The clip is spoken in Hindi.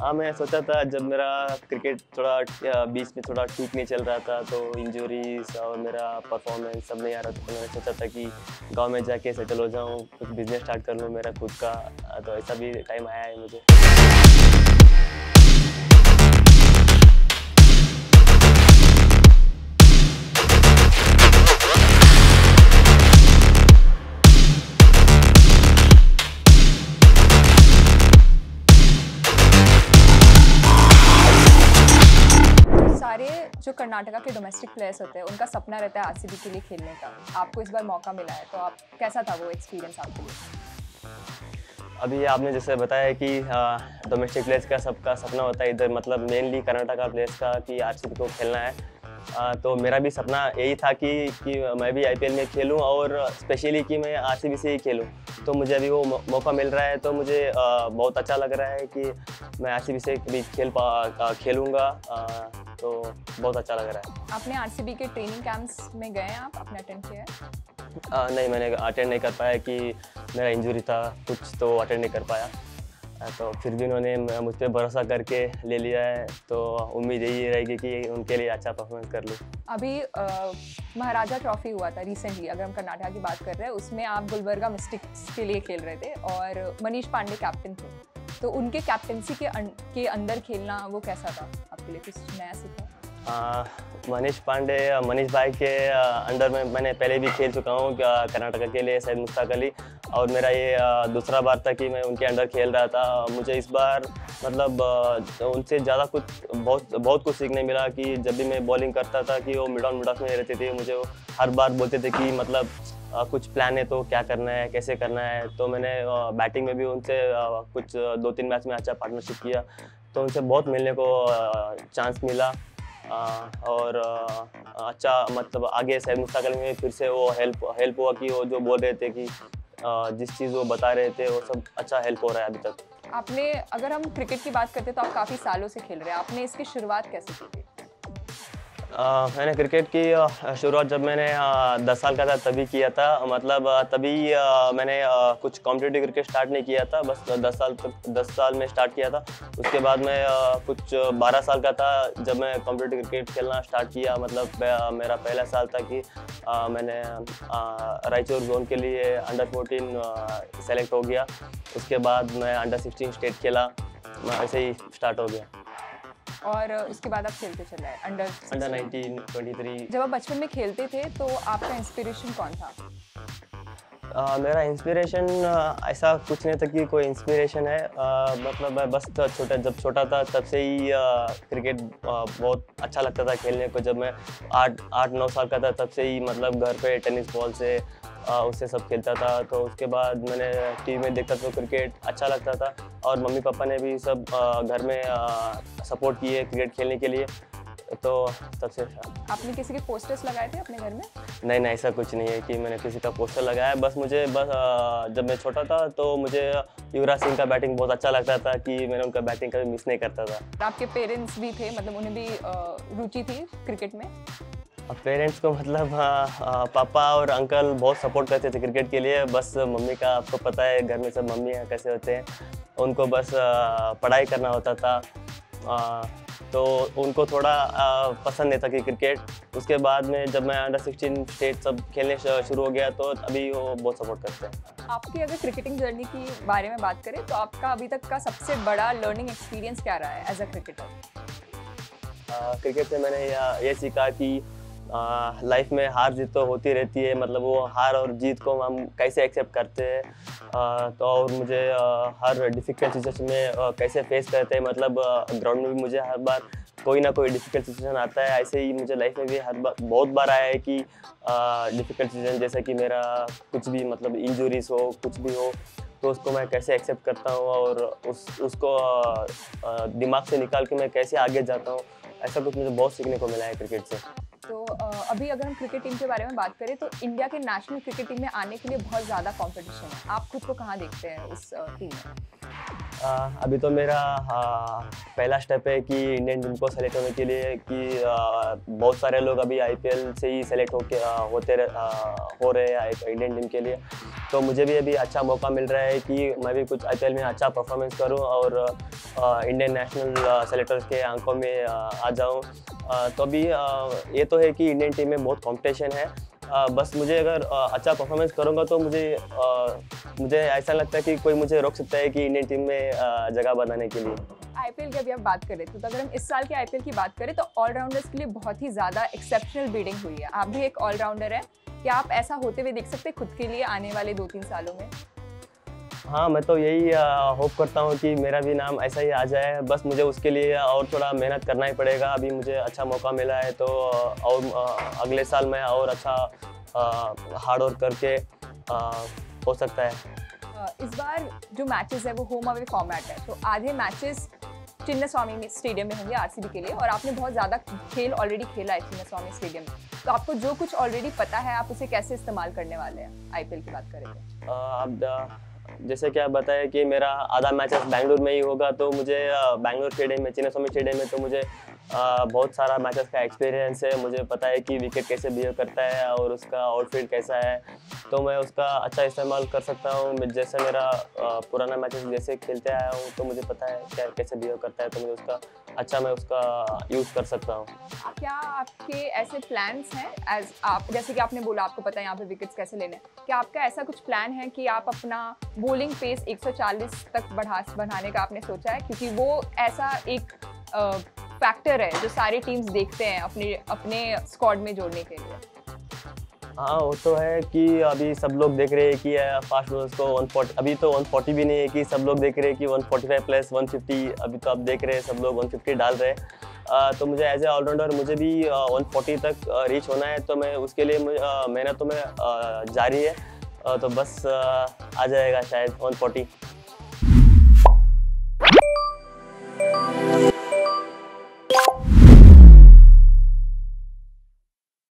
हाँ मैं सोचा था जब मेरा क्रिकेट थोड़ा बीच में थोड़ा ठीक नहीं चल रहा था तो इंजरीज और मेरा परफॉर्मेंस सब नहीं आ रहा था तो मैंने सोचा था कि गाँव में जाके सेटल हो जाऊँ, कुछ बिज़नेस स्टार्ट कर लूँ मेरा खुद का तो ऐसा भी टाइम आया है मुझे। कर्नाटका के डोमेस्टिक प्लेयर्स होते हैं, उनका सपना रहता है आरसीबी के लिए खेलने का। आपको इस बार मौका मिला है तो आप, कैसा था वो एक्सपीरियंस आपके लिए? अभी आपने जैसे बताया कि डोमेस्टिक प्लेयर्स का सबका सपना होता है इधर मतलब मेनली कर्नाटका प्लेयर्स का कि आरसीबी को खेलना है। तो मेरा भी सपना यही था कि कि मैं भी आईपीएल में खेलूं और स्पेशली कि मैं आरसीबी से ही खेलूं। तो मुझे अभी वो मौका मिल रहा है तो मुझे बहुत अच्छा लग रहा है कि मैं आरसीबी से भी खेल पा अ, खेलूँगा तो बहुत अच्छा लग रहा है। आपने आरसीबी के ट्रेनिंग कैंप्स में गए हैं आप? आपने अटेंड किया है? नहीं मैंने अटेंड नहीं कर पाया कि मेरा इंजरी था कुछ तो अटेंड नहीं कर पाया। तो फिर भी उन्होंने मुझ पर भरोसा करके ले लिया है। तो उम्मीद यही रहेगी कि उनके लिए अच्छा परफॉर्मेंस कर लूँ। अभी महाराजा ट्रॉफी हुआ था रिसेंटली अगर हम कर्नाटका की बात कर रहे हैं उसमें आप गुलबर्गा मिस्टिक्स के लिए खेल रहे थे और मनीष पांडे कैप्टन थे। तो उनके कैप्टनसी के अं, के अंदर खेलना वो कैसा था आपके लिए? कुछ नया सीखा? मनीष पांडे मनीष भाई के अंडर में मैंने पहले भी खेल चुका हूँ कर्नाटका के लिए सैद मुश्ताक अली। और मेरा ये दूसरा बार था कि मैं उनके अंडर खेल रहा था। मुझे इस बार मतलब उनसे ज़्यादा कुछ, बहुत बहुत कुछ सीखने मिला कि जब भी मैं बॉलिंग करता था कि वो मिड ऑन मिड ऑफ़ में रहते थे, मुझे हर बार बोलते थे कि मतलब कुछ प्लान है तो क्या करना है, कैसे करना है? तो मैंने बैटिंग में भी उनसे कुछ दो तीन मैच में अच्छा पार्टनरशिप किया। तो उनसे बहुत मिलने को चांस मिला। और अच्छा मतलब आगे सैद मुश्ताक में फिर से वो हेल्प हेल्प हुआ कि वो जो बोल रहे थे कि जिस चीज़ वो बता रहे थे, वो सब अच्छा हेल्प हो रहा है अभी तक। आपने, अगर हम क्रिकेट की बात करते तो आप काफ़ी सालों से खेल रहे हैं। आपने इसकी शुरुआत कैसे की थी? अ, मैंने क्रिकेट की शुरुआत जब मैंने दस साल का था तभी किया था। मतलब तभी मैंने कुछ कॉम्पिटिटिव क्रिकेट स्टार्ट नहीं किया था। बस दस साल तक दस साल में स्टार्ट किया था। उसके बाद मैं कुछ बारह साल का था जब मैं कॉम्पिटेटिव क्रिकेट खेलना स्टार्ट किया। मतलब मेरा पहला साल था कि अ, मैंने रायचूर जोन के लिए अंडर फोर्टीन सेलेक्ट हो गया। उसके बाद मैं अंडर सिक्सटीन स्टेट खेला। ऐसे ही स्टार्ट हो गया। और उसके बाद आप खेलते चले आए under under nineteen twenty three जब आप बचपन में खेलते थे तो आपका इंस्पिरेशन कौन था? मेरा इंस्पिरेशन ऐसा कुछ नहीं था कि कोई इंस्पिरेशन है। मतलब मैं बस छोटा, जब छोटा था तब से ही क्रिकेट बहुत अच्छा लगता था खेलने को। जब मैं आठ आठ, नौ साल का था तब से ही मतलब घर पे टेनिस बॉल से उससे सब खेलता था। तो उसके बाद मैंने टीवी में देखता तो क्रिकेट अच्छा लगता था और मम्मी पापा ने भी सब घर में सपोर्ट किए क्रिकेट खेलने के लिए। तो तब से आपने किसी के पोस्टर्स लगाए थे अपने घर में? नहीं नहीं ऐसा कुछ नहीं है कि मैंने किसी का पोस्टर लगाया। बस मुझे बस जब मैं छोटा था तो मुझे युवराज सिंह का बैटिंग बहुत अच्छा लगता था कि मैंने उनका बैटिंग कभी मिस नहीं करता था। आपके पेरेंट्स भी थे मतलब उन्हें भी रुचि थी क्रिकेट में? पेरेंट्स को मतलब अ, पापा और अंकल बहुत सपोर्ट करते थे क्रिकेट के लिए। बस मम्मी का आपको पता है घर में सब मम्मी कैसे होते हैं। उनको बस पढ़ाई करना होता था। तो उनको थोड़ा पसंद नहीं था कि क्रिकेट। उसके बाद में जब मैं अंडर सिक्सटीन स्टेट सब खेलने शुरू हो गया तो अभी वो बहुत सपोर्ट करते हैं। आपकी अगर क्रिकेटिंग जर्नी की बारे में बात करें तो आपका अभी तक का सबसे बड़ा लर्निंग एक्सपीरियंस क्या रहा है एज अ क्रिकेटर क्रिकेट से मैंने ये सीखा कि लाइफ में हार जीत तो होती रहती है मतलब वो हार और जीत को हम कैसे एक्सेप्ट करते हैं। तो और मुझे हर डिफ़िकल्ट सिचुएशन में कैसे फेस करते हैं मतलब ग्राउंड में भी मुझे हर बार कोई ना कोई डिफ़िकल्ट सिचुएशन आता है। ऐसे ही मुझे लाइफ में भी हर बार, बहुत बार आया है कि डिफ़िकल्ट सिचुएशन जैसे कि मेरा कुछ भी मतलब इंजरीज हो, कुछ भी हो तो उसको मैं कैसे एक्सेप्ट करता हूँ और उस, उसको दिमाग से निकाल के मैं कैसे आगे जाता हूँ, ऐसा कुछ मुझे बहुत सीखने को मिला है क्रिकेट से। तो अभी अगर हम क्रिकेट टीम के बारे में बात करें तो इंडिया के नेशनल क्रिकेट टीम में आने के लिए बहुत ज़्यादा कॉम्पिटिशन है। आप खुद को कहाँ देखते हैं उस टीम में? आ, अभी तो मेरा पहला स्टेप है कि इंडियन टीम को सेलेक्ट होने के लिए कि बहुत सारे लोग अभी आईपीएल से ही सेलेक्ट होके होते रह- हो रहे हैं इंडियन टीम के लिए। तो मुझे भी अभी अच्छा मौका मिल रहा है कि मैं भी कुछ आईपीएल में अच्छा परफॉर्मेंस करूँ और इंडियन नेशनल सेलेक्टर्स के आँखों में आ, जाऊँ। तो अभी ये तो है कि इंडियन टीम में बहुत कंपटीशन है। बस मुझे अगर अच्छा परफॉर्मेंस करूँगा तो मुझे मुझे ऐसा लगता है कि कोई मुझे रोक सकता है कि इंडियन टीम में जगह बनाने के लिए। आईपीएल की अभी आप बात कर तो अगर हम इस साल के आईपीएल की बात करें तो ऑलराउंडर्स के लिए बहुत ही ज़्यादा एक्सेप्शनल बीडिंग हुई है। आप भी एक ऑलराउंडर है। क्या आप ऐसा होते हुए देख सकते हैं खुद के लिए आने वाले दो तीन सालों में? हाँ मैं तो यही होप करता हूँ कि मेरा भी नाम ऐसा ही आ जाए। बस मुझे उसके लिए और थोड़ा मेहनत करना ही पड़ेगा। अभी मुझे अच्छा मौका मिला है तो और अगले साल मैं और अच्छा हार्ड वर्क करके आ, हो सकता है। इस बार जो मैचेस है वो होम अवे फॉर्मेट है। तो आधे मैचेस चिन्ना स्वामी में स्टेडियम में होंगे आरसीबी के लिए और आपने बहुत ज़्यादा खेल ऑलरेडी खेला है चिन्ना स्वामी स्टेडियम में। तो आपको जो कुछ ऑलरेडी पता है आप उसे कैसे इस्तेमाल करने वाले हैं? आईपीएल की बात करें तो। जैसे कि आप बताया कि मेरा आधा मैचेस बैंगलोर में ही होगा तो मुझे बैंगलोर स्टेडियम में चिन्नास्वामी स्टेडियम में तो मुझे आ, बहुत सारा मैचेस का एक्सपीरियंस है। मुझे पता है कि विकेट कैसे बिहेव करता है और उसका आउटफील्ड कैसा है। तो मैं उसका अच्छा इस्तेमाल कर सकता हूँ। जैसे मेरा आ, पुराना मैचेस जैसे खेलते आया हूँ तो मुझे पता है क्या कैसे बिहेव करता है तो मुझे उसका अच्छा मैं उसका यूज़ कर सकता हूँ। क्या आपके ऐसे प्लान्स हैं? एज आप जैसे कि आपने बोला आपको पता है यहाँ पे विकेट्स कैसे लेने क्या आपका ऐसा कुछ प्लान है कि आप अपना बॉलिंग पेस 140 तक बढ़ा बढ़ाने का आपने सोचा है? क्योंकि वो ऐसा एक फैक्टर है जो सारी टीम्स देखते हैं अपने अपने स्क्वाड में जोड़ने के लिए। हाँ वो तो है कि अभी सब लोग देख रहे हैं कि फास्ट बॉलर्स को 140 अभी तो 140 भी नहीं है कि सब लोग देख रहे हैं कि 145 प्लस 150 अभी तो आप देख रहे हैं सब लोग 150 डाल रहे हैं। तो मुझे एज ए ऑलराउंडर मुझे भी आ, 140 तक रीच होना है तो मैं उसके लिए मेहनत तो मैं जारी है। तो बस आ, जाएगा शायद 140.